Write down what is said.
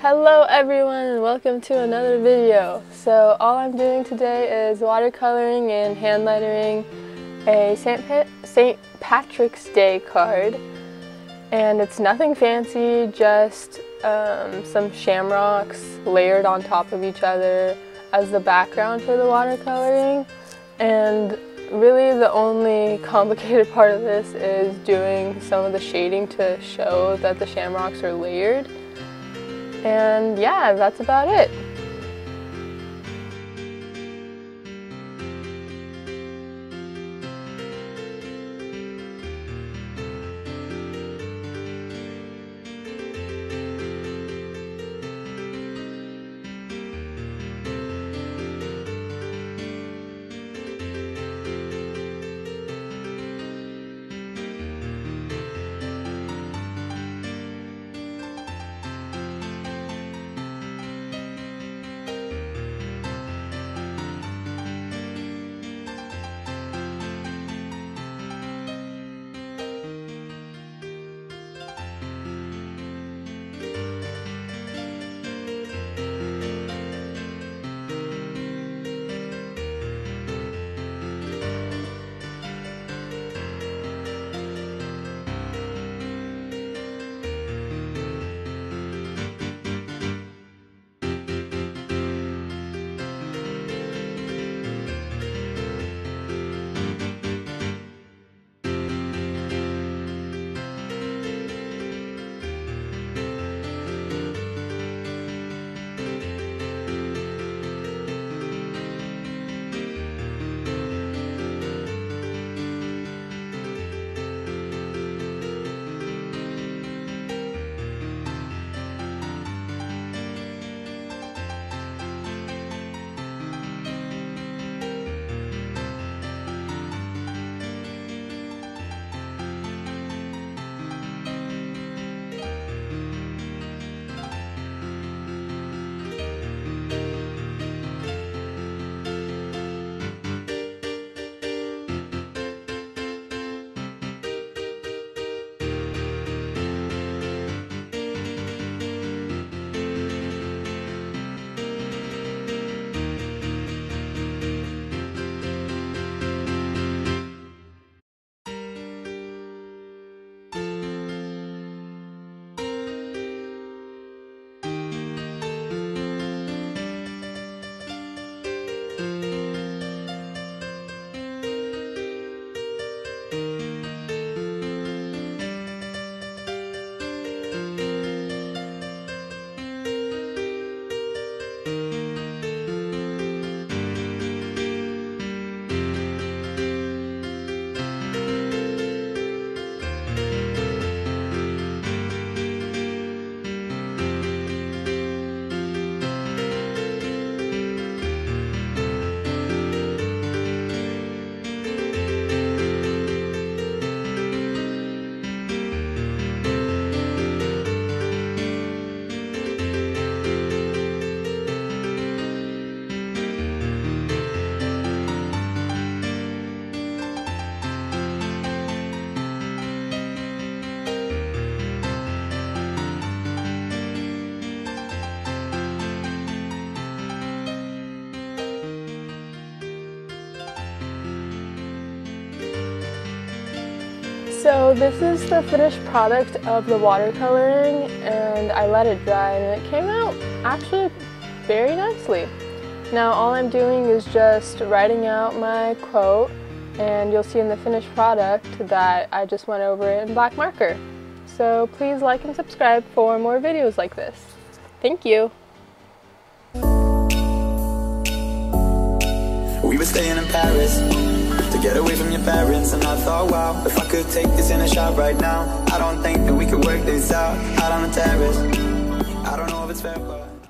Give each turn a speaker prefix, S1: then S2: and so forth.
S1: Hello everyone and welcome to another video. So all I'm doing today is watercoloring and hand lettering a St. Pa St. Patrick's Day card. And it's nothing fancy, just um, some shamrocks layered on top of each other as the background for the watercoloring. And really the only complicated part of this is doing some of the shading to show that the shamrocks are layered. And yeah, that's about it. So this is the finished product of the watercoloring and I let it dry and it came out actually very nicely. Now all I'm doing is just writing out my quote and you'll see in the finished product that I just went over it in black marker. So please like and subscribe for more videos like this. Thank you. We were staying in Paris to get away from your parents. And I thought, wow, if I could take this in a shot right now I don't think that we could work this out. Out on the terrace. I don't know if it's fair, but